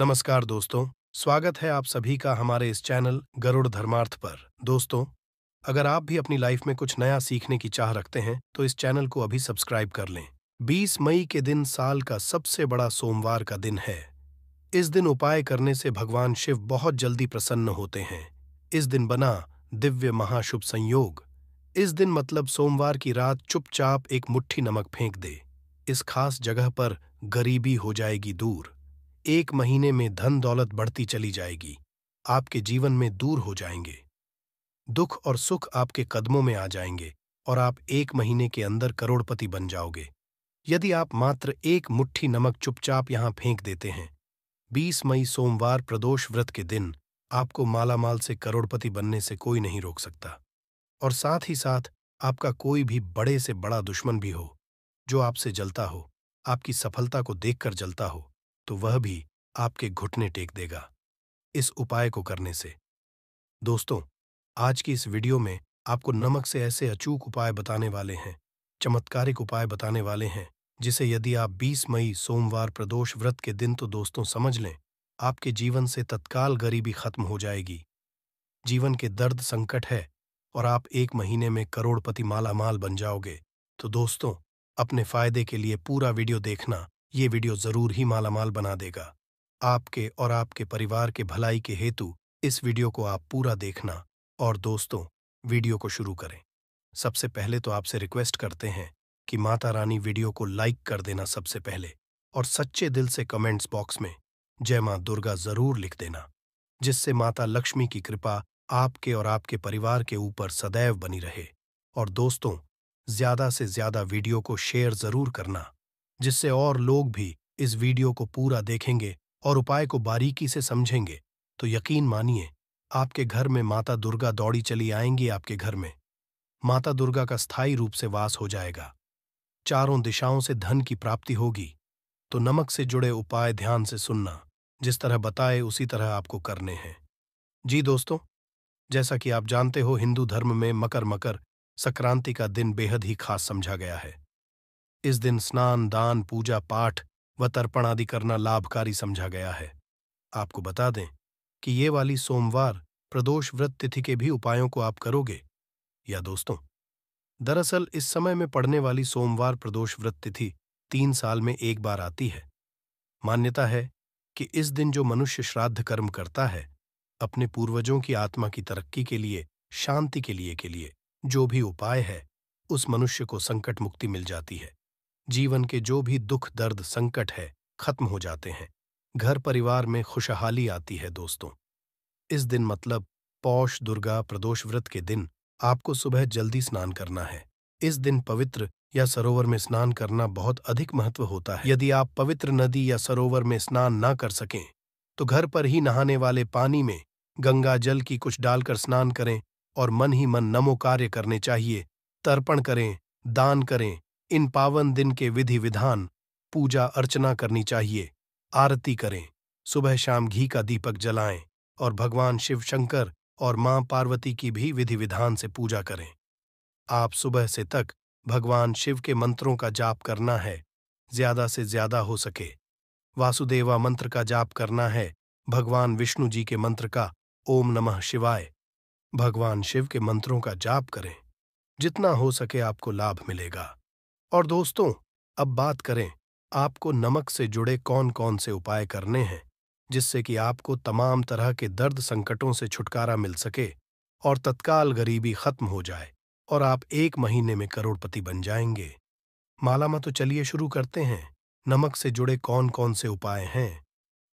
नमस्कार दोस्तों, स्वागत है आप सभी का हमारे इस चैनल गरुड़ धर्मार्थ पर। दोस्तों, अगर आप भी अपनी लाइफ में कुछ नया सीखने की चाह रखते हैं तो इस चैनल को अभी सब्सक्राइब कर लें। 20 मई के दिन साल का सबसे बड़ा सोमवार का दिन है। इस दिन उपाय करने से भगवान शिव बहुत जल्दी प्रसन्न होते हैं। इस दिन बना दिव्य महाशुभ संयोग। इस दिन मतलब सोमवार की रात चुपचाप एक मुट्ठी नमक फेंक दे। इस खास जगह पर गरीबी हो जाएगी दूर। एक महीने में धन दौलत बढ़ती चली जाएगी, आपके जीवन में दूर हो जाएँगे। दुख और सुख आपके कदमों में आ जाएँगे और आप एक महीने के अंदर करोड़पति बन जाओगे। यदि आप मात्र एक मुट्ठी नमक चुपचाप यहाँ फेंक देते हैं 20 मई सोमवार प्रदोष व्रत के दिन आपको मालामाल से करोड़पति बनने से कोई नहीं रोक सकता। और साथ ही साथ आपका कोई भी बड़े से बड़ा दुश्मन भी हो, जो आपसे जलता हो, आपकी सफलता को देखकर जलता हो। तो वह भी आपके घुटने टेक देगा इस उपाय को करने से। दोस्तों, आज की इस वीडियो में आपको नमक से ऐसे अचूक उपाय बताने वाले हैं, चमत्कारिक उपाय बताने वाले हैं, जिसे यदि आप 20 मई सोमवार प्रदोष व्रत के दिन तो दोस्तों समझ लें, आपके जीवन से तत्काल गरीबी खत्म हो जाएगी। जीवन के दर्द संकट है और आप एक महीने में करोड़पति मालामाल बन जाओगे तो दोस्तों, अपने फ़ायदे के लिए पूरा वीडियो देखना ये वीडियो ज़रूर ही मालामाल बना देगा। आपके और आपके परिवार के भलाई के हेतु इस वीडियो को आप पूरा देखना। और दोस्तों, वीडियो को शुरू करें। सबसे पहले तो आपसे रिक्वेस्ट करते हैं कि माता रानी वीडियो को लाइक कर देना सबसे पहले और सच्चे दिल से कमेंट्स बॉक्स में जय माँ दुर्गा ज़रूर लिख देना, जिससे माता लक्ष्मी की कृपा आपके और आपके परिवार के ऊपर सदैव बनी रहे। और दोस्तों, ज़्यादा से ज़्यादा वीडियो को शेयर ज़रूर करना। जिससे और लोग भी इस वीडियो को पूरा देखेंगे और उपाय को बारीकी से समझेंगे। तो यकीन मानिए, आपके घर में माता दुर्गा दौड़ी चली आएँगी आपके घर में। माता दुर्गा का स्थायी रूप से वास हो जाएगा। चारों दिशाओं से धन की प्राप्ति होगी। तो नमक से जुड़े उपाय ध्यान से सुनना, जिस तरह बताए उसी तरह आपको करने हैं। जी दोस्तों, जैसा कि आप जानते हो, हिंदू धर्म में मकर मकर संक्रांति का दिन बेहद ही खास समझा गया है। इस दिन स्नान, दान, पूजा, पाठ व तर्पण आदि करना लाभकारी समझा गया है। आपको बता दें कि ये वाली सोमवार प्रदोष व्रत तिथि के भी उपायों को आप करोगे। या दोस्तों, दरअसल इस समय में पड़ने वाली सोमवार प्रदोष व्रत तिथि तीन साल में एक बार आती है। मान्यता है कि इस दिन जो मनुष्य श्राद्ध कर्म करता है, अपने पूर्वजों की आत्मा की तरक्की के लिए, शांति के लिए के लिए, जो भी उपाय है, उस मनुष्य को संकट मुक्ति मिल जाती है। जीवन के जो भी दुख, दर्द, संकट है, खत्म हो जाते हैं। घर परिवार में खुशहाली आती है दोस्तों। इस दिन मतलब पौष, दुर्गा, प्रदोष व्रत के दिन आपको सुबह जल्दी स्नान करना है। इस दिन पवित्र या सरोवर में स्नान करना बहुत अधिक महत्व होता है। यदि आप पवित्र नदी या सरोवर में स्नान ना कर सकें तो घर पर ही नहाने वाले पानी में गंगा जल की कुछ डालकर स्नान करें और मन ही मन नमो कार्य करने चाहिए, तर्पण करें, दान करें इन पावन दिन के विधि विधान पूजा अर्चना करनी चाहिए, आरती करें, सुबह शाम घी का दीपक जलाएँ और भगवान शिव शंकर और माँ पार्वती की भी विधि विधान से पूजा करें। आप सुबह से तक भगवान शिव के मंत्रों का जाप करना है, ज़्यादा से ज़्यादा हो सके। वासुदेवा मंत्र का जाप करना है, भगवान विष्णु जी के मंत्र का ओम नमः शिवाय। भगवान शिव के मंत्रों का जाप करें, जितना हो सके आपको लाभ मिलेगा। और दोस्तों, अब बात करें, आपको नमक से जुड़े कौन कौन से उपाय करने हैं, जिससे कि आपको तमाम तरह के दर्द संकटों से छुटकारा मिल सके और तत्काल गरीबी खत्म हो जाए और आप एक महीने में करोड़पति बन जाएँगे। मालामा तो चलिए शुरू करते हैं। नमक से जुड़े कौन कौन से उपाय हैं,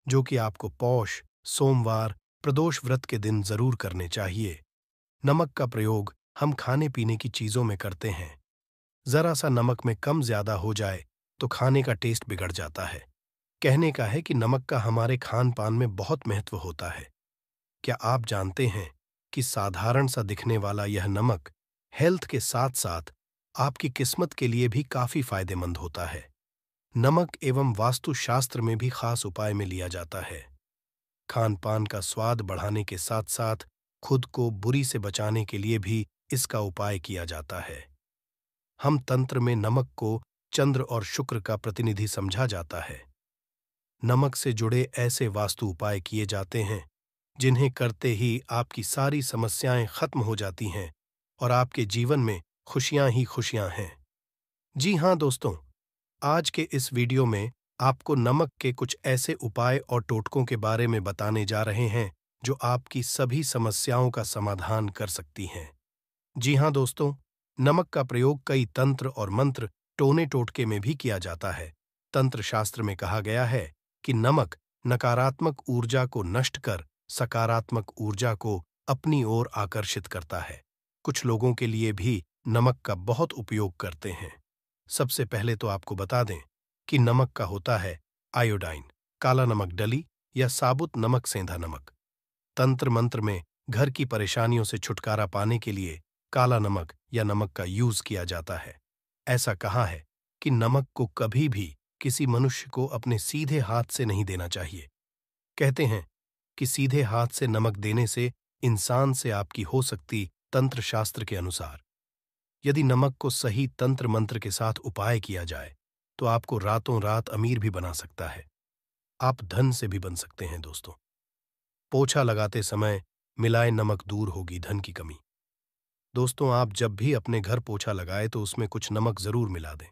जो कि आपको पौष, सोमवार, प्रदोष व्रत के दिन ज़रूर करने चाहिए। नमक का प्रयोग हम खाने पीने की चीज़ों में करते हैं। जरा सा नमक में कम ज़्यादा हो जाए तो खाने का टेस्ट बिगड़ जाता है। कहने का है कि नमक का हमारे खान पान में बहुत महत्व होता है। क्या आप जानते हैं कि साधारण सा दिखने वाला यह नमक हेल्थ के साथ साथ आपकी किस्मत के लिए भी काफ़ी फ़ायदेमंद होता है? नमक एवं वास्तुशास्त्र में भी खास उपाय में लिया जाता है। खान पान का स्वाद बढ़ाने के साथ साथ खुद को बुरी से बचाने के लिए भी इसका उपाय किया जाता है। हम तंत्र में नमक को चंद्र और शुक्र का प्रतिनिधि समझा जाता है। नमक से जुड़े ऐसे वास्तु उपाय किए जाते हैं, जिन्हें करते ही आपकी सारी समस्याएँ खत्म हो जाती हैं और आपके जीवन में खुशियाँ ही खुशियाँ हैं। जी हाँ दोस्तों, आज के इस वीडियो में आपको नमक के कुछ ऐसे उपाय और टोटकों के बारे में बताने जा रहे हैं, जो आपकी सभी समस्याओं का समाधान कर सकती हैं। जी हाँ दोस्तों नमक का प्रयोग कई तंत्र और मंत्र टोने टोटके में भी किया जाता है। तंत्र शास्त्र में कहा गया है कि नमक नकारात्मक ऊर्जा को नष्ट कर सकारात्मक ऊर्जा को अपनी ओर आकर्षित करता है। कुछ लोगों के लिए भी नमक का बहुत उपयोग करते हैं। सबसे पहले तो आपको बता दें कि नमक का होता है आयोडाइन, काला नमक डली या साबुत नमक सेंधा नमक। तंत्र मंत्र में घर की परेशानियों से छुटकारा पाने के लिए काला नमक या नमक का यूज़ किया जाता है। ऐसा कहा है कि नमक को कभी भी किसी मनुष्य को अपने सीधे हाथ से नहीं देना चाहिए। कहते हैं कि सीधे हाथ से नमक देने से इंसान से आपकी हो सकती तंत्र शास्त्र के अनुसार। यदि नमक को सही तंत्र मंत्र के साथ उपाय किया जाए तो आपको रातों रात अमीर भी बना सकता है। आप धन से भी बन सकते हैं, दोस्तों। पोछा लगाते समय मिलाए नमक दूर होगी धन की कमी। दोस्तों, आप जब भी अपने घर पोछा लगाए तो उसमें कुछ नमक ज़रूर मिला दें।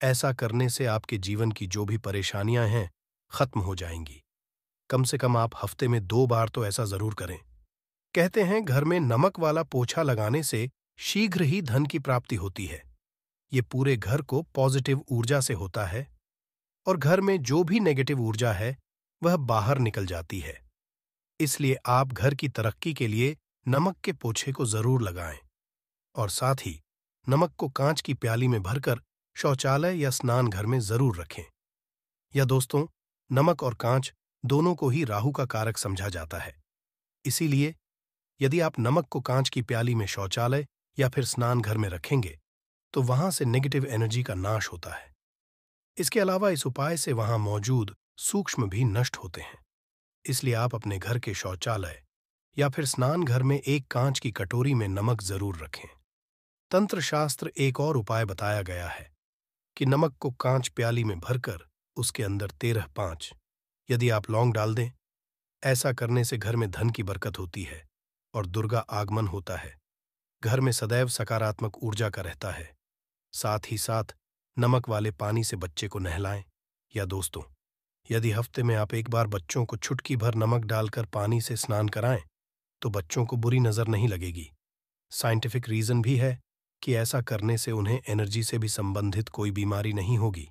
ऐसा करने से आपके जीवन की जो भी परेशानियाँ हैं, खत्म हो जाएँगी। कम से कम आप हफ़्ते में दो बार तो ऐसा ज़रूर करें। कहते हैं, घर में नमक वाला पोछा लगाने से शीघ्र ही धन की प्राप्ति होती है। ये पूरे घर को पॉजिटिव ऊर्जा से होता है और घर में जो भी नेगेटिव ऊर्जा है, वह बाहर निकल जाती है। इसलिए आप घर की तरक्की के लिए नमक के पोछे को ज़रूर लगाएँ और साथ ही नमक को कांच की प्याली में भरकर शौचालय या स्नान घर में ज़रूर रखें। या दोस्तों, नमक और कांच दोनों को ही राहु का कारक समझा जाता है। इसीलिए, यदि आप नमक को कांच की प्याली में शौचालय या फिर स्नान घर में रखेंगे तो वहाँ से नेगेटिव एनर्जी का नाश होता है। इसके अलावा इस उपाय से वहाँ मौजूद सूक्ष्म भी नष्ट होते हैं। इसलिए आप अपने घर के शौचालय या फिर स्नान घर में एक कांच की कटोरी में नमक ज़रूर रखें। तंत्र शास्त्र एक और उपाय बताया गया है कि नमक को कांच प्याली में भरकर उसके अंदर तेरह पाँच, यदि आप लौंग डाल दें, ऐसा करने से घर में धन की बरकत होती है और दुर्गा आगमन होता है। घर में सदैव सकारात्मक ऊर्जा का रहता है। साथ ही साथ नमक वाले पानी से बच्चे को नहलाएँ। या दोस्तों, यदि हफ़्ते में आप एक बार बच्चों को छुटकी भर नमक डालकर पानी से स्नान कराएँ तो बच्चों को बुरी नज़र नहीं लगेगी। साइंटिफिक रीजन भी है कि ऐसा करने से उन्हें एनर्जी से भी संबंधित कोई बीमारी नहीं होगी।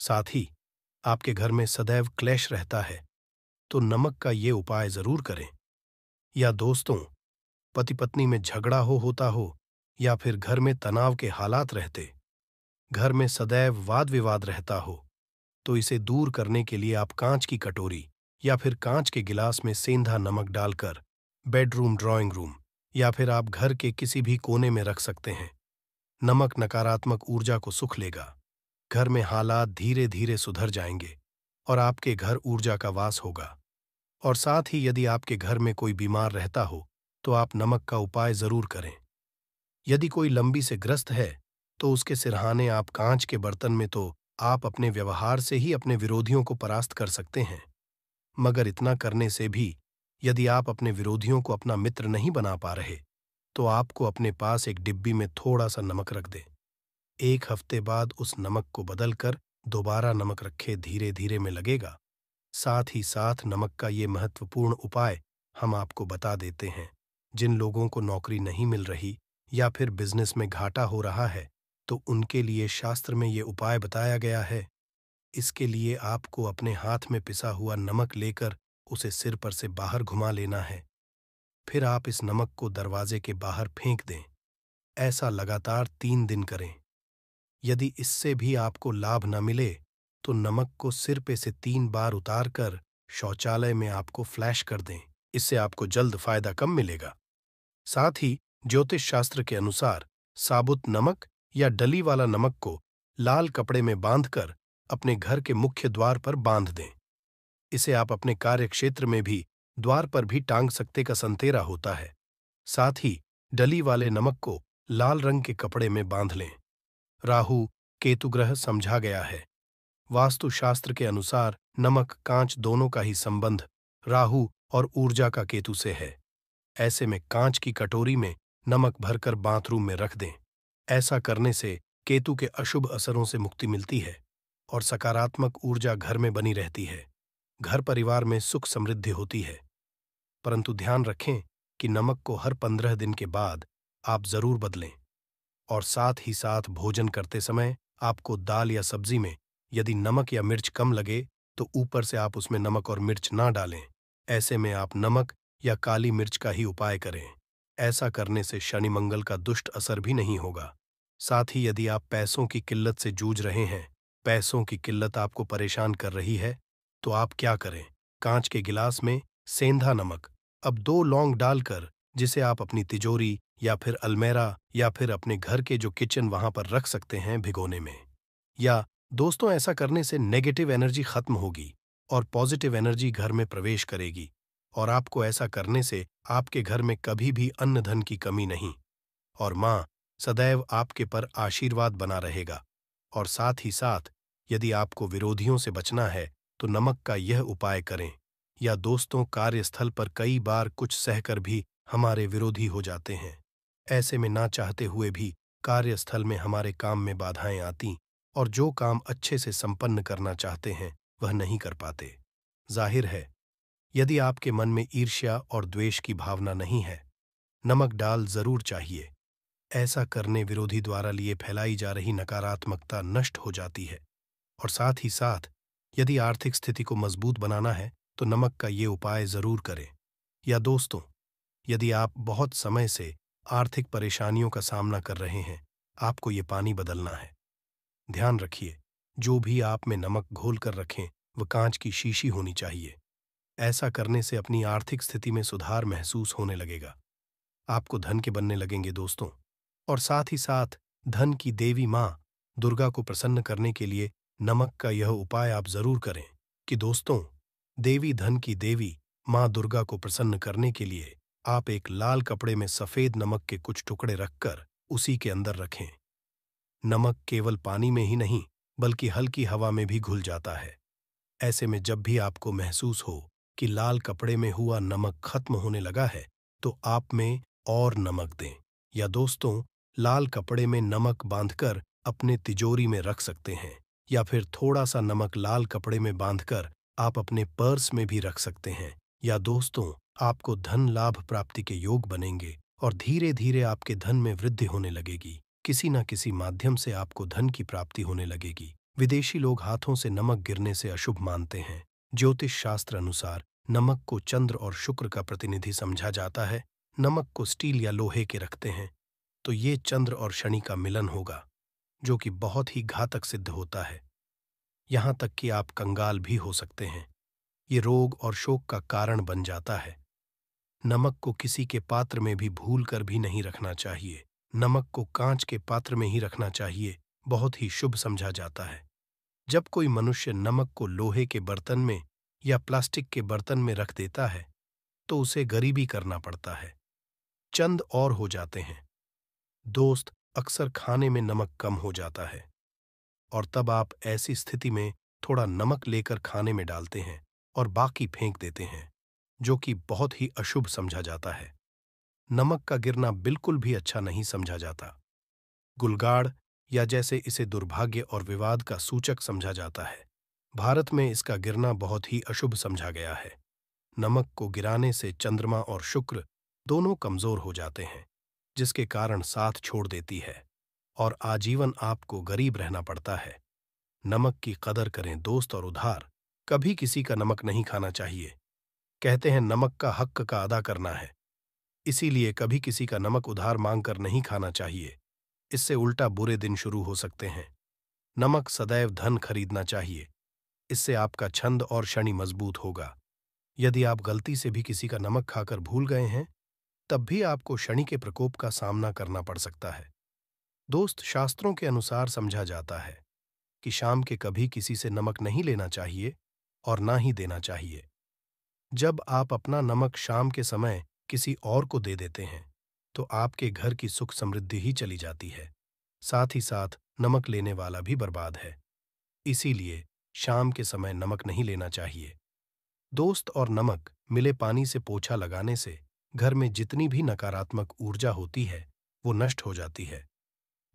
साथ ही, आपके घर में सदैव क्लेश रहता है तो नमक का ये उपाय ज़रूर करें। या दोस्तों पति पत्नी में झगड़ा हो होता हो, या फिर घर में तनाव के हालात रहते, घर में सदैव वाद विवाद रहता हो तो इसे दूर करने के लिए आप कांच की कटोरी या फिर कांच के गिलास में सेंधा नमक डालकर बेडरूम, ड्राइंग रूम या फिर आप घर के किसी भी कोने में रख सकते हैं। नमक नकारात्मक ऊर्जा को सुख लेगा। घर में हालात धीरे धीरे सुधर जाएँगे और आपके घर ऊर्जा का वास होगा। और साथ ही यदि आपके घर में कोई बीमार रहता हो तो आप नमक का उपाय ज़रूर करें। यदि कोई लंबी से ग्रस्त है तो उसके सिरहाने आप कांच के बर्तन में तो आप अपने व्यवहार से ही अपने विरोधियों को परास्त कर सकते हैं। मगर इतना करने से भी यदि आप अपने विरोधियों को अपना मित्र नहीं बना पा रहे तो आपको अपने पास एक डिब्बी में थोड़ा सा नमक रख दें। एक हफ़्ते बाद उस नमक को बदलकर दोबारा नमक रखे धीरे धीरे में लगेगा। साथ ही साथ नमक का ये महत्वपूर्ण उपाय हम आपको बता देते हैं। जिन लोगों को नौकरी नहीं मिल रही या फिर बिज़नेस में घाटा हो रहा है तो उनके लिए शास्त्र में ये उपाय बताया गया है। इसके लिए आपको अपने हाथ में पिसा हुआ नमक लेकर उसे सिर पर से बाहर घुमा लेना है। फिर आप इस नमक को दरवाजे के बाहर फेंक दें। ऐसा लगातार तीन दिन करें। यदि इससे भी आपको लाभ न मिले तो नमक को सिर पे से तीन बार उतार कर शौचालय में आपको फ्लैश कर दें। इससे आपको जल्द फ़ायदा कम मिलेगा। साथ ही ज्योतिष शास्त्र के अनुसार साबुत नमक या डली वाला नमक को लाल कपड़े में बांधकर अपने घर के मुख्य द्वार पर बाँध दें। इसे आप अपने कार्य क्षेत्र में भी, द्वार पर भी टांग सकते का संतेरा होता है। साथ ही, डली वाले नमक को लाल रंग के कपड़े में बाँध लें। राहु केतु ग्रह समझा गया है। वास्तुशास्त्र के अनुसार, नमक कांच दोनों का ही संबंध, राहु और ऊर्जा का केतु से है। ऐसे में कांच की कटोरी में नमक भरकर बाथरूम में रख दें। ऐसा करने से केतु के अशुभ असरों से मुक्ति मिलती है और सकारात्मक ऊर्जा घर में बनी रहती है। घर परिवार में सुख समृद्धि होती है। परंतु ध्यान रखें कि नमक को हर पंद्रह दिन के बाद आप ज़रूर बदलें और साथ ही साथ भोजन करते समय आपको दाल या सब्ज़ी में यदि नमक या मिर्च कम लगे तो ऊपर से आप उसमें नमक और मिर्च ना डालें। ऐसे में आप नमक या काली मिर्च का ही उपाय करें। ऐसा करने से शनि मंगल का दुष्ट असर भी नहीं होगा। साथ ही यदि आप पैसों की किल्लत से जूझ रहे हैं, पैसों की किल्लत आपको परेशान कर रही है तो आप क्या करें? कांच के गिलास में सेंधा नमक, अब दो लौंग डालकर जिसे आप अपनी तिजोरी या फिर अलमेरा या फिर अपने घर के जो किचन वहाँ पर रख सकते हैं भिगोने में। या दोस्तों, ऐसा करने से नेगेटिव एनर्जी खत्म होगी और पॉजिटिव एनर्जी घर में प्रवेश करेगी और आपको ऐसा करने से आपके घर में कभी भी अन्न धन की कमी नहीं। और माँ, सदैव आपके पर आशीर्वाद बना रहेगा। और साथ ही साथ, यदि आपको विरोधियों से बचना है तो नमक का यह उपाय करें, या दोस्तों कार्यस्थल पर कई बार कुछ सहकर भी हमारे विरोधी हो जाते हैं। ऐसे में ना चाहते हुए भी कार्यस्थल में हमारे काम में बाधाएँ आती, और जो काम अच्छे से संपन्न करना चाहते हैं, वह नहीं कर पाते। ज़ाहिर है, यदि आपके मन में ईर्ष्या और द्वेष की भावना नहीं है, नमक डाल ज़रूर चाहिए। ऐसा करने विरोधी द्वारा लिए फैलाई जा रही नकारात्मकता नष्ट हो जाती है, और साथ ही साथ यदि आर्थिक स्थिति को मज़बूत बनाना है तो नमक का ये उपाय ज़रूर करें। या दोस्तों, यदि आप बहुत समय से आर्थिक परेशानियों का सामना कर रहे हैं, आपको ये पानी बदलना है। ध्यान रखिए, जो भी आप में नमक घोल कर रखें वह कांच की शीशी होनी चाहिए। ऐसा करने से अपनी आर्थिक स्थिति में सुधार महसूस होने लगेगा। आपको धन के बनने लगेंगे दोस्तों। और साथ ही साथ, धन की देवी माँ दुर्गा को प्रसन्न करने के लिए नमक का यह उपाय आप ज़रूर करें कि दोस्तों, देवी धन की देवी माँ दुर्गा को प्रसन्न करने के लिए आप एक लाल कपड़े में सफ़ेद नमक के कुछ टुकड़े रखकर उसी के अंदर रखें। नमक केवल पानी में ही नहीं, बल्कि हल्की हवा में भी घुल जाता है। ऐसे में जब भी आपको महसूस हो कि लाल कपड़े में हुआ नमक खत्म होने लगा है तो आप में और नमक दें। या दोस्तों, लाल कपड़े में नमक बांधकर अपने तिजोरी में रख सकते हैं। या फिर थोड़ा सा नमक लाल कपड़े में बांधकर आप अपने पर्स में भी रख सकते हैं। या दोस्तों, आपको धन लाभ प्राप्ति के योग बनेंगे और धीरे धीरे आपके धन में वृद्धि होने लगेगी। किसी न किसी माध्यम से आपको धन की प्राप्ति होने लगेगी। विदेशी लोग हाथों से नमक गिरने से अशुभ मानते हैं। ज्योतिष शास्त्र अनुसार, नमक को चंद्र और शुक्र का प्रतिनिधि समझा जाता है। नमक को स्टील या लोहे के रखते हैं। तो ये चंद्र और शनि का मिलन होगा। जो कि बहुत ही घातक सिद्ध होता है। यहाँ तक कि आप कंगाल भी हो सकते हैं। ये रोग और शोक का कारण बन जाता है। नमक को किसी के पात्र में भी भूल कर भी नहीं रखना चाहिए। नमक को कांच के पात्र में ही रखना चाहिए, बहुत ही शुभ समझा जाता है। जब कोई मनुष्य नमक को लोहे के बर्तन में या प्लास्टिक के बर्तन में रख देता है तो उसे गरीबी करना पड़ता है। चंद और हो जाते हैं। दोस्त अक्सर खाने में नमक कम हो जाता है और तब आप ऐसी स्थिति में थोड़ा नमक लेकर खाने में डालते हैं और बाकी फेंक देते हैं, जो कि बहुत ही अशुभ समझा जाता है। नमक का गिरना बिल्कुल भी अच्छा नहीं समझा जाता। गुलगाड़ या जैसे इसे दुर्भाग्य और विवाद का सूचक समझा जाता है। भारत में इसका गिरना बहुत ही अशुभ समझा गया है। नमक को गिराने से चंद्रमा और शुक्र दोनों कमज़ोर हो जाते हैं। जिसके कारण साथ छोड़ देती है और आजीवन आपको गरीब रहना पड़ता है। नमक की कदर करें दोस्त और उधार, कभी किसी का नमक नहीं खाना चाहिए। कहते हैं, नमक का हक का अदा करना है। इसीलिए कभी किसी का नमक उधार मांगकर नहीं खाना चाहिए। इससे उल्टा बुरे दिन शुरू हो सकते हैं। नमक सदैव धन खरीदना चाहिए। इससे आपका छंद और शनि मज़बूत होगा। यदि आप गलती से भी किसी का नमक खाकर भूल गए हैं तब भी आपको शनि के प्रकोप का सामना करना पड़ सकता है। दोस्त शास्त्रों के अनुसार समझा जाता है कि शाम के कभी किसी से नमक नहीं लेना चाहिए और ना ही देना चाहिए। जब आप अपना नमक शाम के समय किसी और को दे देते हैं तो आपके घर की सुख समृद्धि ही चली जाती है। साथ ही साथ नमक लेने वाला भी बर्बाद है। इसीलिए शाम के समय नमक नहीं लेना चाहिए। दोस्त और नमक मिले पानी से पोछा लगाने से घर में जितनी भी नकारात्मक ऊर्जा होती है, वो नष्ट हो जाती है।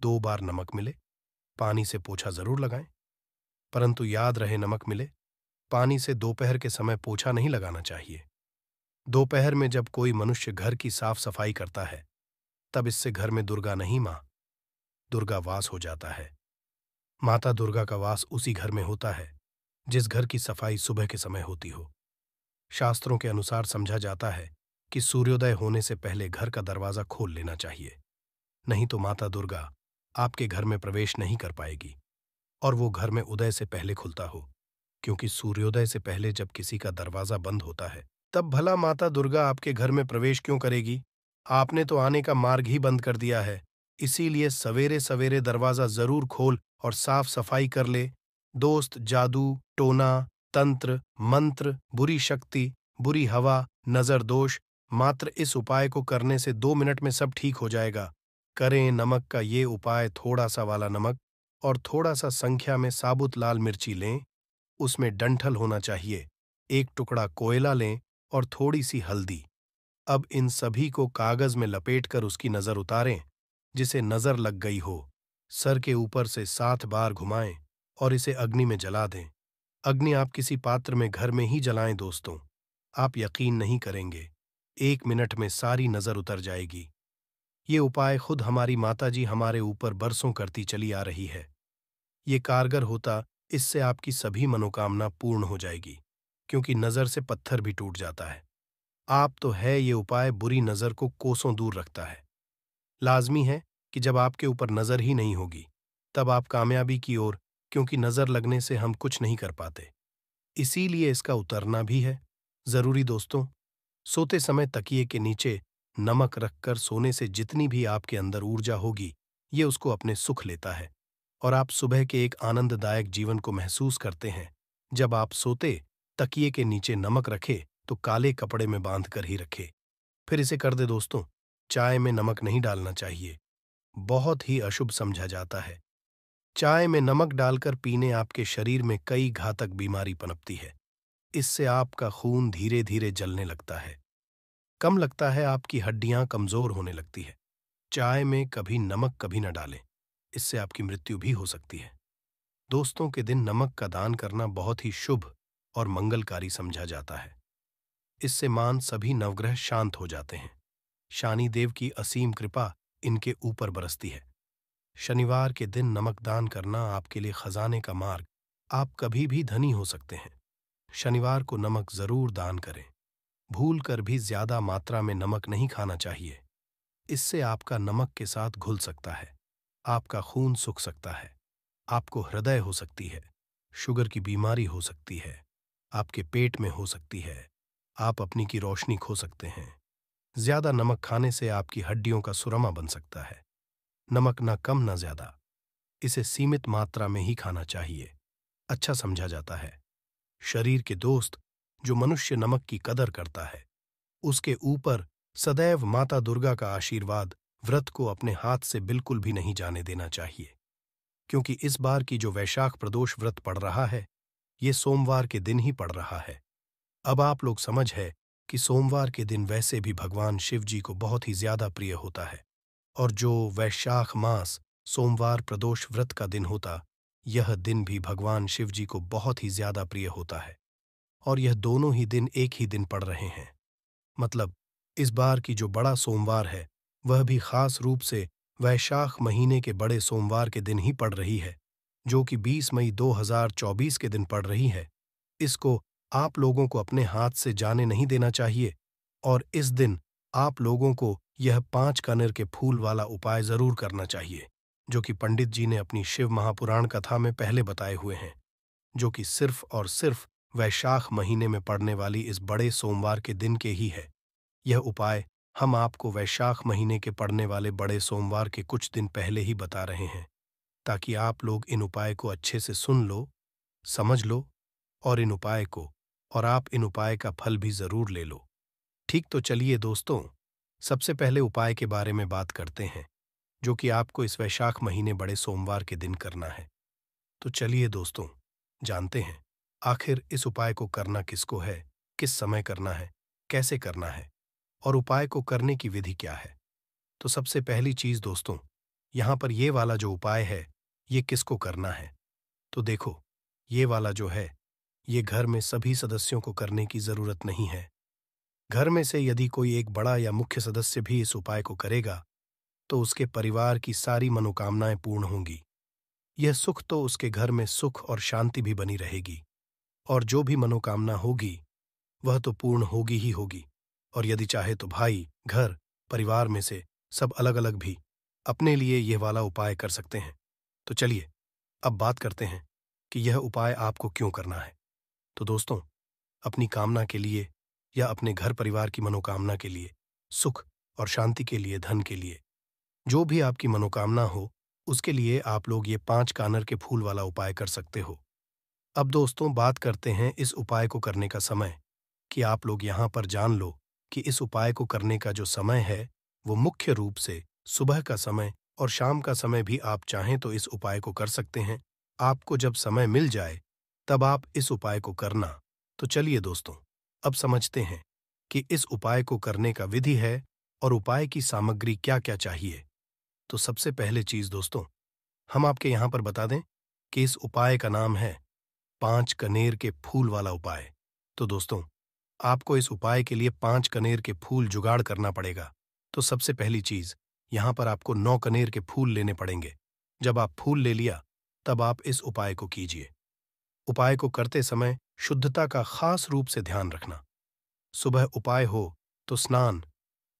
दो बार नमक मिले, पानी से पोछा ज़रूर लगाएँ। परंतु याद रहे नमक मिले, पानी से दोपहर के समय पोछा नहीं लगाना चाहिए। दोपहर में जब कोई मनुष्य घर की साफ़ सफ़ाई करता है, तब इससे घर में दुर्गा नहीं माँ, दुर्गा वास हो जाता है। माता दुर्गा का वास उसी घर में होता है, जिस घर की सफ़ाई सुबह के समय होती हो। शास्त्रों के अनुसार समझा जाता है कि सूर्योदय होने से पहले घर का दरवाज़ा खोल लेना चाहिए। नहीं तो माता दुर्गा आपके घर में प्रवेश नहीं कर पाएगी और वो घर में उदय से पहले खुलता हो, क्योंकि सूर्योदय से पहले जब किसी का दरवाज़ा बंद होता है, तब भला माता दुर्गा आपके घर में प्रवेश क्यों करेगी? आपने तो आने का मार्ग ही बंद कर दिया है, इसीलिए सवेरे सवेरे दरवाज़ा ज़रूर खोल और साफ़ सफ़ाई कर ले। दोस्त, जादू, टोना, तंत्र, मंत्र, बुरी शक्ति, बुरी हवा नज़र दोष मात्र इस उपाय को करने से दो मिनट में सब ठीक हो जाएगा। करें नमक का ये उपाय थोड़ा सा वाला नमक और थोड़ा सा संख्या में साबुत लाल मिर्ची लें। उसमें डंठल होना चाहिए। एक टुकड़ा कोयला लें और थोड़ी सी हल्दी। अब इन सभी को कागज़ में लपेटकर उसकी नज़र उतारें, जिसे नज़र लग गई हो। सर के ऊपर से सात बार घुमाएँ और इसे अग्नि में जला दें। अग्नि आप किसी पात्र में घर में ही जलाएँ दोस्तों। आप यकीन नहीं करेंगे। एक मिनट में सारी नज़र उतर जाएगी। ये उपाय खुद हमारी माताजी हमारे ऊपर बरसों करती चली आ रही है। ये कारगर होता, इससे आपकी सभी मनोकामना पूर्ण हो जाएगी, क्योंकि नज़र से पत्थर भी टूट जाता है। आप तो है ये उपाय बुरी नज़र को कोसों दूर रखता है। लाजमी है कि जब आपके ऊपर नज़र ही नहीं होगी, तब आप कामयाबी की ओर, क्योंकि नज़र लगने से हम कुछ नहीं कर पाते। इसीलिए इसका उतरना भी है। ज़रूरी दोस्तों सोते समय तकिए के नीचे नमक रखकर सोने से जितनी भी आपके अंदर ऊर्जा होगी, ये उसको अपने सुख लेता है। और आप सुबह के एक आनंददायक जीवन को महसूस करते हैं। जब आप सोते, तकिए के नीचे नमक रखे तो काले कपड़े में बाँध कर ही रखे। फिर इसे कर दे दोस्तों, चाय में नमक नहीं डालना चाहिए। बहुत ही अशुभ समझा जाता है। चाय में नमक डालकर पीने आपके शरीर में कई घातक बीमारी पनपती है। इससे आपका खून धीरे धीरे जलने लगता है। कम लगता है आपकी हड्डियाँ कमज़ोर होने लगती है। चाय में कभी नमक कभी न डालें, इससे आपकी मृत्यु भी हो सकती है। दोस्तों के दिन नमक का दान करना बहुत ही शुभ और मंगलकारी समझा जाता है। इससे मान सभी नवग्रह शांत हो जाते हैं। शानी देव की असीम कृपा इनके ऊपर बरसती है। शनिवार के दिन नमक दान करना आपके लिए खजाने का मार्ग। आप कभी भी धनी हो सकते हैं। शनिवार को नमक ज़रूर दान करें। भूल कर भी ज़्यादा मात्रा में नमक नहीं खाना चाहिए। इससे आपका नमक के साथ घुल सकता है, आपका खून सूख सकता है, आपको हृदय हो सकती है, शुगर की बीमारी हो सकती है, आपके पेट में हो सकती है, आप अपनी की रोशनी खो सकते हैं। ज़्यादा नमक खाने से आपकी हड्डियों का सुरमा बन सकता है। नमक न कम न ज़्यादा। इसे सीमित मात्रा में ही खाना चाहिए। अच्छा समझा जाता है। शरीर के दोस्त जो मनुष्य नमक की कदर करता है। उसके ऊपर सदैव माता दुर्गा का आशीर्वाद व्रत को अपने हाथ से बिल्कुल भी नहीं जाने देना चाहिए। क्योंकि इस बार की जो वैशाख प्रदोष व्रत पड़ रहा है, ये सोमवार के दिन ही पड़ रहा है। अब आप लोग समझ है कि सोमवार के दिन वैसे भी भगवान शिव जी को बहुत ही ज़्यादा प्रिय होता है, और जो वैशाख मास सोमवार प्रदोष व्रत का दिन होता यह दिन भी भगवान शिव जी को बहुत ही ज़्यादा प्रिय होता है, और यह दोनों ही दिन एक ही दिन पड़ रहे हैं। मतलब इस बार की जो बड़ा सोमवार है, वह भी खास रूप से वैशाख महीने के बड़े सोमवार के दिन ही पड़ रही है, जो कि 20 मई 2024 के दिन पड़ रही है। इसको आप लोगों को अपने हाथ से जाने नहीं देना चाहिए, और इस दिन आप लोगों को यह पाँच कनर के फूल वाला उपाय ज़रूर करना चाहिए। जो कि पंडित जी ने अपनी शिव महापुराण कथा में पहले बताए हुए हैं, जो कि सिर्फ़ और सिर्फ़ वैशाख महीने में पड़ने वाली इस बड़े सोमवार के दिन के ही है। यह उपाय हम आपको वैशाख महीने के पड़ने वाले बड़े सोमवार के कुछ दिन पहले ही बता रहे हैं, ताकि आप लोग इन उपाय को अच्छे से सुन लो, समझ लो और इन उपाय को और आप इन उपाय का फल भी ज़रूर ले लो। ठीक तो चलिए दोस्तों, सबसे पहले उपाय के बारे में बात करते हैं। जो कि आपको इस वैशाख महीने बड़े सोमवार के दिन करना है। तो चलिए दोस्तों, जानते हैं, आखिर इस उपाय को करना किसको है, किस समय करना है, कैसे करना है, और उपाय को करने की विधि क्या है? तो सबसे पहली चीज़ दोस्तों, यहाँ पर ये वाला जो उपाय है, ये किसको करना है? तो देखो, ये वाला जो है, ये घर में सभी सदस्यों को करने की ज़रूरत नहीं है। घर में से यदि कोई एक बड़ा या मुख्य सदस्य भी इस उपाय को करेगा तो उसके परिवार की सारी मनोकामनाएँ पूर्ण होंगी। यह सुख तो उसके घर में सुख और शांति भी बनी रहेगी, और जो भी मनोकामना होगी, वह तो पूर्ण होगी ही होगी, और यदि चाहे तो भाई, घर, परिवार में से सब अलग अलग भी अपने लिए यह वाला उपाय कर सकते हैं। तो चलिए, अब बात करते हैं कि यह उपाय आपको क्यों करना है। तो दोस्तों, अपनी कामना के लिए या अपने घर परिवार की मनोकामना के लिए, सुख और शांति के लिए, धन के लिए जो भी आपकी मनोकामना हो, उसके लिए आप लोग ये पाँच कानर के फूल वाला उपाय कर सकते हो। अब दोस्तों, बात करते हैं इस उपाय को करने का समय, कि आप लोग यहाँ पर जान लो कि इस उपाय को करने का जो समय है, वो मुख्य रूप से सुबह का समय और शाम का समय भी आप चाहें तो इस उपाय को कर सकते हैं। आपको जब समय मिल जाए, तब आप इस उपाय को करना। तो चलिए दोस्तों, अब समझते हैं कि इस उपाय को करने का विधि है और उपाय की सामग्री क्या क्या चाहिए। तो सबसे पहले चीज़ दोस्तों, हम आपके यहाँ पर बता दें कि इस उपाय का नाम है पाँच कनेर के फूल वाला उपाय। तो दोस्तों, आपको इस उपाय के लिए पाँच कनेर के फूल जुगाड़ करना पड़ेगा। तो सबसे पहली चीज़, यहाँ पर आपको नौ कनेर के फूल लेने पड़ेंगे। जब आप फूल ले लिया, तब आप इस उपाय को कीजिए। उपाय को करते समय शुद्धता का खास रूप से ध्यान रखना। सुबह उपाय हो तो स्नान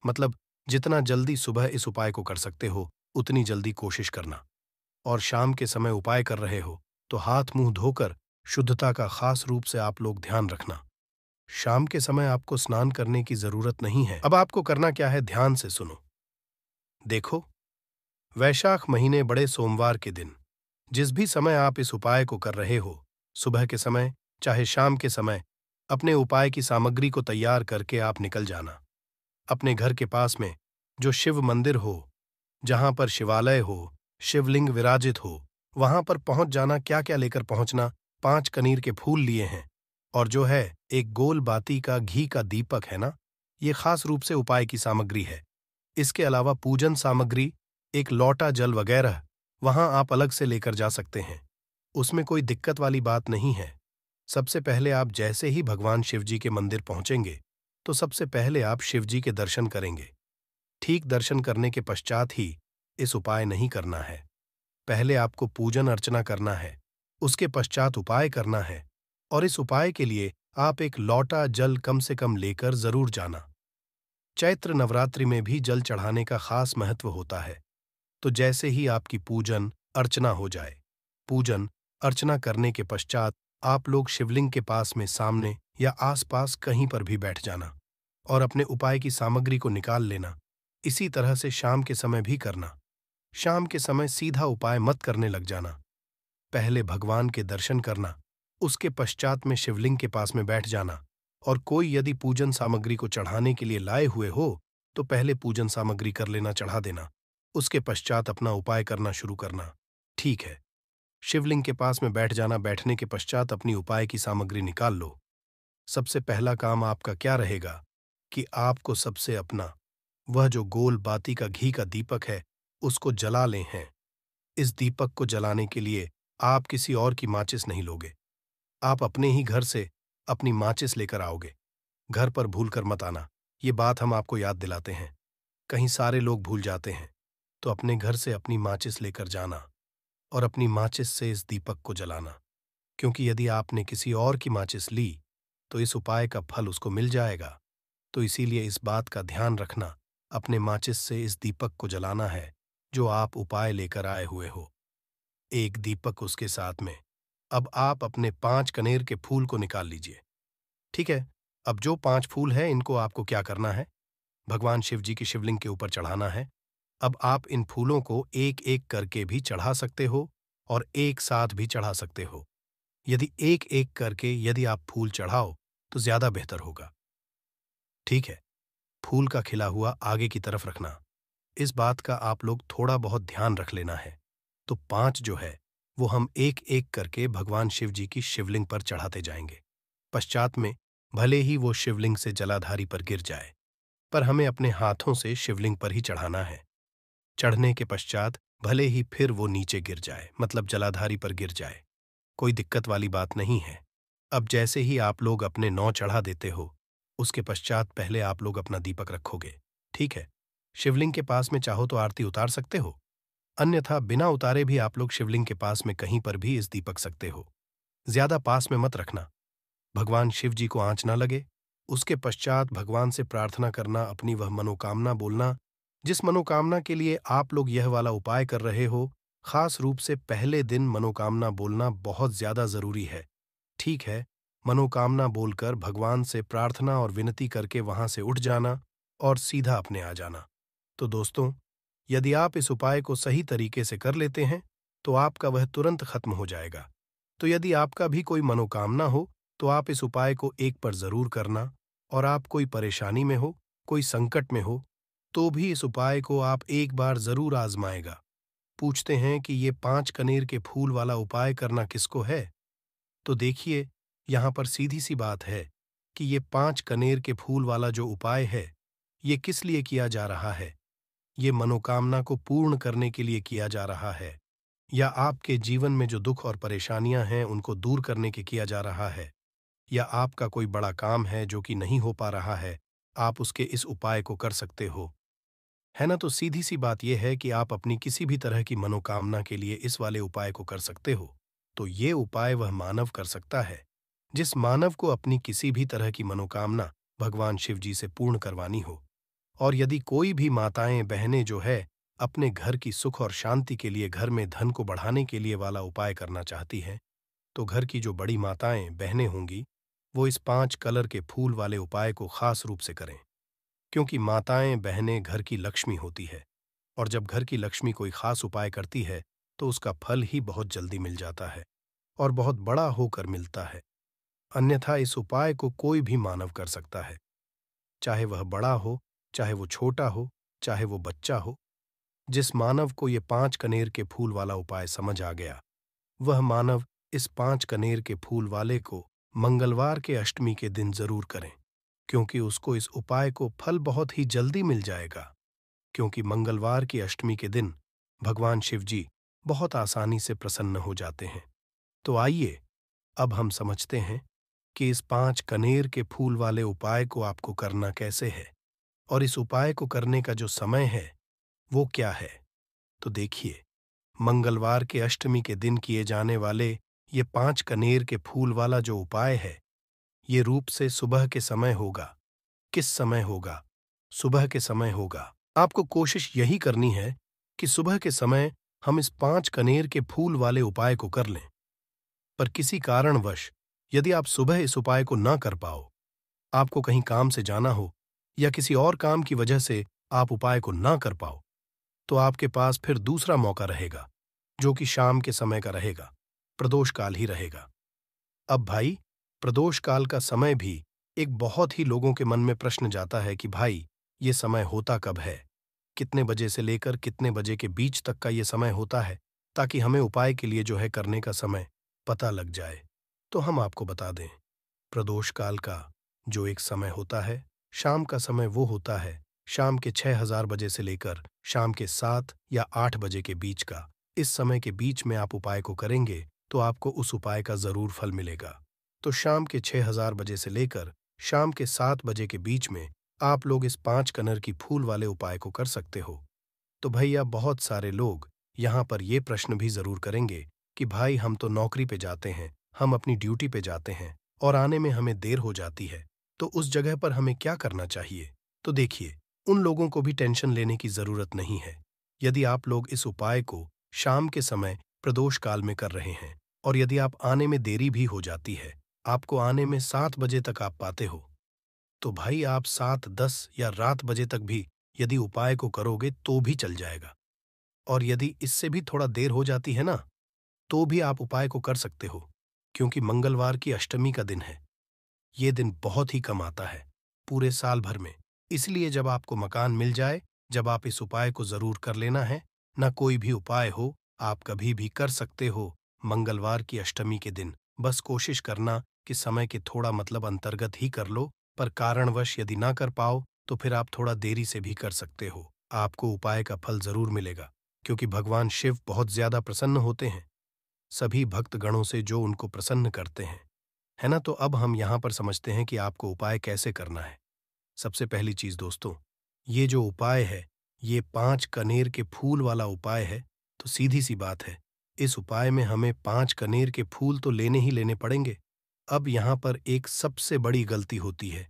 मतलब जितना जल्दी सुबह इस उपाय को कर सकते हो उतनी जल्दी कोशिश करना। और शाम के समय उपाय कर रहे हो तो हाथ मुँह धोकर शुद्धता का खास रूप से आप लोग ध्यान रखना। शाम के समय आपको स्नान करने की ज़रूरत नहीं है। अब आपको करना क्या है, ध्यान से सुनो। देखो, वैशाख महीने बड़े सोमवार के दिन। जिस भी समय आप इस उपाय को कर रहे हो, सुबह के समय चाहे शाम के समय, अपने उपाय की सामग्री को तैयार करके आप निकल जाना। अपने घर के पास में जो शिव मंदिर हो जहाँ पर शिवालय हो, शिवलिंग विराजित हो, वहाँ पर पहुँच जाना क्या क्या लेकर पहुँचना, पाँच कनीर के फूल लिए हैं, और जो है, एक गोल बाती का घी का दीपक है ना? ये खास रूप से उपाय की सामग्री है। इसके अलावा पूजन सामग्री, एक लौटा जल वगैरह, वहाँ आप अलग से लेकर जा सकते हैं। उसमें कोई दिक्कत वाली बात नहीं है। सबसे पहले आप जैसे ही भगवान शिवजी के मंदिर पहुँचेंगे तो सबसे पहले आप शिवजी के दर्शन करेंगे। ठीक दर्शन करने के पश्चात ही इस उपाय नहीं करना है। पहले आपको पूजन अर्चना करना है, उसके पश्चात उपाय करना है और इस उपाय के लिए आप एक लौटा जल कम से कम लेकर ज़रूर जाना। चैत्र नवरात्रि में भी जल चढ़ाने का खास महत्व होता है तो जैसे ही आपकी पूजन, अर्चना हो जाए, पूजन, अर्चना करने के पश्चात आप लोग शिवलिंग के पास में सामने या आसपास कहीं पर भी बैठ जाना और अपने उपाय की सामग्री को निकाल लेना। इसी तरह से शाम के समय भी करना। शाम के समय सीधा उपाय मत करने लग जाना। पहले भगवान के दर्शन करना, उसके पश्चात में शिवलिंग के पास में बैठ जाना और कोई यदि पूजन सामग्री को चढ़ाने के लिए लाए हुए हो तो पहले पूजन सामग्री कर लेना, चढ़ा देना। उसके पश्चात अपना उपाय करना शुरू करना। ठीक है। शिवलिंग के पास में बैठ जाना, बैठने के पश्चात अपनी उपाय की सामग्री निकाल लो। सबसे पहला काम आपका क्या रहेगा कि आपको सबसे अपना वह जो गोल बाती का घी का दीपक है, उसको जला ले हैं। इस दीपक को जलाने के लिए आप किसी और की माचिस नहीं लोगे। आप अपने ही घर से अपनी माचिस लेकर आओगे। घर पर भूल कर मत आना। ये बात हम आपको याद दिलाते हैं। कहीं सारे लोग भूल जाते हैं। तो अपने घर से अपनी माचिस लेकर जाना और अपनी माचिस से इस दीपक को जलाना। क्योंकि यदि आपने किसी और की माचिस ली तो इस उपाय का फल उसको मिल जाएगा। तो इसीलिए इस बात का ध्यान रखना अपने माचिस से इस दीपक को जलाना है, जो आप उपाय लेकर आए हुए हो। एक दीपक उसके साथ में। अब आप अपने पाँच कनेर के फूल को निकाल लीजिए। ठीक है, अब जो पाँच फूल हैं, इनको आपको क्या करना है? भगवान शिव जी की शिवलिंग के ऊपर चढ़ाना है। अब आप इन फूलों को एक एक करके भी चढ़ा सकते हो और एक साथ भी चढ़ा सकते हो। यदि एक एक करके यदि आप फूल चढ़ाओ तो ज़्यादा बेहतर होगा। ठीक है फूल का खिला हुआ आगे की तरफ़ रखना। इस बात का आप लोग थोड़ा बहुत ध्यान रख लेना है। तो पाँच जो है, वो हम एक एक करके भगवान शिव जी की शिवलिंग पर चढ़ाते जाएँगे। पश्चात में भले ही वो शिवलिंग से जलाधारी पर गिर जाए, पर हमें अपने हाथों से शिवलिंग पर ही चढ़ाना है। चढ़ने के पश्चात भले ही फिर वो नीचे गिर जाए मतलब जलाधारी पर गिर जाए, कोई दिक्कत वाली बात नहीं है। अब जैसे ही आप लोग अपने नौ चढ़ा देते हो उसके पश्चात पहले आप लोग अपना दीपक रखोगे। ठीक है? शिवलिंग के पास में चाहो तो आरती उतार सकते हो। अन्यथा बिना उतारे भी आप लोग शिवलिंग के पास में कहीं पर भी इस दीपक सकते हो। ज़्यादा पास में मत रखना। भगवान शिव जी को आँच ना लगे। उसके पश्चात भगवान से प्रार्थना करना अपनी वह मनोकामना बोलना, जिस मनोकामना के लिए आप लोग यह वाला उपाय कर रहे हो, खास रूप से पहले दिन मनोकामना बोलना बहुत ज़्यादा ज़रूरी है। ठीक है? मनोकामना बोलकर भगवान से प्रार्थना और विनती करके वहाँ से उठ जाना और सीधा अपने आ जाना। तो दोस्तों, यदि आप इस उपाय को सही तरीके से कर लेते हैं तो आपका वह तुरंत खत्म हो जाएगा। तो यदि आपका भी कोई मनोकामना हो तो आप इस उपाय को एक पर ज़रूर करना और आप कोई परेशानी में हो, कोई संकट में हो तो भी इस उपाय को आप एक बार ज़रूर आजमाएगा। पूछते हैं कि ये पाँच कनेर के फूल वाला उपाय करना किसको है? तो देखिए यहाँ पर सीधी सी बात है कि ये पाँच कनेर के फूल वाला जो उपाय है, ये किस लिए किया जा रहा है? ये मनोकामना को पूर्ण करने के लिए किया जा रहा है, या आपके जीवन में जो दुख और परेशानियाँ हैं उनको दूर करने के किया जा रहा है, या आपका कोई बड़ा काम है जो कि नहीं हो पा रहा है, आप उसके इस उपाय को कर सकते हो? है ना? तो सीधी सी बात यह है कि आप अपनी किसी भी तरह की मनोकामना के लिए इस वाले उपाय को कर सकते हो तो ये उपाय वह मानव कर सकता है। जिस मानव को अपनी किसी भी तरह की मनोकामना भगवान शिव जी से पूर्ण करवानी हो और यदि कोई भी माताएँ, बहनें जो है, अपने घर की सुख और शांति के लिए घर में धन को बढ़ाने के लिए वाला उपाय करना चाहती हैं तो घर की जो बड़ी माताएँ, बहनें होंगी, वो इस पाँच कलर के फूल वाले उपाय को खास रूप से करें, क्योंकि माताएँ, बहनें घर की लक्ष्मी होती है और जब घर की लक्ष्मी कोई खास उपाय करती है तो उसका फल ही बहुत जल्दी मिल जाता है और बहुत बड़ा होकर मिलता है। अन्यथा इस उपाय को कोई भी मानव कर सकता है। चाहे वह बड़ा हो, चाहे वो छोटा हो, चाहे वो बच्चा हो। जिस मानव को ये पाँच कनेर के फूल वाला उपाय समझ आ गया, वह मानव इस पाँच कनेर के फूल वाले को मंगलवार के अष्टमी के दिन ज़रूर करें, क्योंकि उसको इस उपाय को फल बहुत ही जल्दी मिल जाएगा। क्योंकि मंगलवार की अष्टमी के दिन भगवान शिव जी बहुत आसानी से प्रसन्न हो जाते हैं। तो आइए, अब हम समझते हैं कि इस पाँच कनेर के फूल वाले उपाय को आपको करना कैसे है और इस उपाय को करने का जो समय है, वो क्या है? तो देखिए, मंगलवार के अष्टमी के दिन किए जाने वाले ये पाँच कनेर के फूल वाला जो उपाय है, ये रूप से सुबह के समय होगा। किस समय होगा? सुबह के समय होगा। आपको कोशिश यही करनी है कि सुबह के समय हम इस पाँच कनेर के फूल वाले उपाय को कर लें। पर किसी कारणवश यदि आप सुबह इस उपाय को न कर पाओ, आपको कहीं काम से जाना हो या किसी और काम की वजह से आप उपाय को ना कर पाओ तो आपके पास फिर दूसरा मौका रहेगा, जो कि शाम के समय का रहेगा प्रदोष काल ही रहेगा। अब भाई प्रदोष काल का समय भी एक बहुत ही लोगों के मन में प्रश्न जाता है कि भाई, ये समय होता कब है? कितने बजे से लेकर कितने बजे के बीच तक का ये समय होता है, ताकि हमें उपाय के लिए जो है करने का समय पता लग जाए। तो हम आपको बता दें प्रदोष काल का जो एक समय होता है, शाम का समय वो होता है, शाम के छह हज़ार बजे से लेकर शाम के सात या आठ बजे के बीच का। इस समय के बीच में आप उपाय को करेंगे तो आपको उस उपाय का ज़रूर फल मिलेगा। तो शाम के छह हज़ार बजे से लेकर शाम के सात बजे के बीच में आप लोग इस पाँच कनर की फूल वाले उपाय को कर सकते हो। तो भैया, बहुत सारे लोग यहाँ पर ये प्रश्न भी ज़रूर करेंगे कि भाई, हम तो नौकरी पे जाते हैं हम अपनी ड्यूटी पे जाते हैं और आने में हमें देर हो जाती है तो उस जगह पर हमें क्या करना चाहिए? तो देखिए, उन लोगों को भी टेंशन लेने की ज़रूरत नहीं है। यदि आप लोग इस उपाय को शाम के समय प्रदोष काल में कर रहे हैं और यदि आप आने में देरी भी हो जाती है, आपको आने में सात बजे तक आप पाते हो। तो भाई आप सात, दस या रात बजे तक भी यदि उपाय को करोगे तो भी चल जाएगा। और यदि इससे भी थोड़ा देर हो जाती है ना तो भी आप उपाय को कर सकते हो। क्योंकि मंगलवार की अष्टमी का दिन है। ये दिन बहुत ही कम आता है, पूरे साल भर में। इसलिए जब आपको मकान मिल जाए, जब आप इस उपाय को ज़रूर कर लेना है, न कोई भी उपाय हो, आप कभी भी कर सकते हो मंगलवार की अष्टमी के दिन। बस कोशिश करना कि समय के थोड़ा मतलब अंतर्गत ही कर लो, पर कारणवश यदि ना कर पाओ तो फिर आप थोड़ा देरी से भी कर सकते हो। आपको उपाय का फल ज़रूर मिलेगा, क्योंकि भगवान शिव बहुत ज़्यादा प्रसन्न होते हैं। सभी भक्त गणों से जो उनको प्रसन्न करते हैं। है ना? तो अब हम यहाँ पर समझते हैं कि आपको उपाय कैसे करना है। सबसे पहली चीज़ दोस्तों, ये जो उपाय है, ये पाँच कनेर के फूल वाला उपाय है तो सीधी सी बात है, इस उपाय में हमें पाँच कनेर के फूल तो लेने ही लेने पड़ेंगे। अब यहाँ पर एक सबसे बड़ी गलती होती है,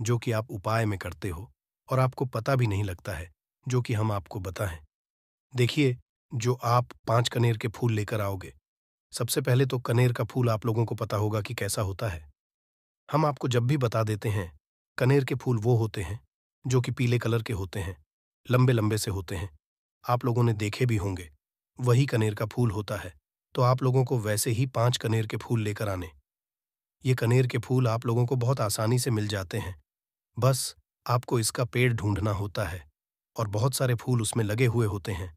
जो कि आप उपाय में करते हो, और आपको पता भी नहीं लगता है, जो कि हम आपको बताएँ। देखिए, जो आप पाँच कनेर के फूल लेकर आओगे सबसे पहले तो कनेर का फूल आप लोगों को पता होगा कि कैसा होता है। हम आपको जब भी बता देते हैं, कनेर के फूल वो होते हैं, जो कि पीले कलर के होते हैं लंबे लंबे से होते हैं। आप लोगों ने देखे भी होंगे, वही कनेर का फूल होता है। तो आप लोगों को वैसे ही पाँच कनेर के फूल लेकर आने। ये कनेर के फूल आप लोगों को बहुत आसानी से मिल जाते हैं। बस आपको इसका पेड़ ढूंढना होता है और बहुत सारे फूल उसमें लगे हुए होते हैं।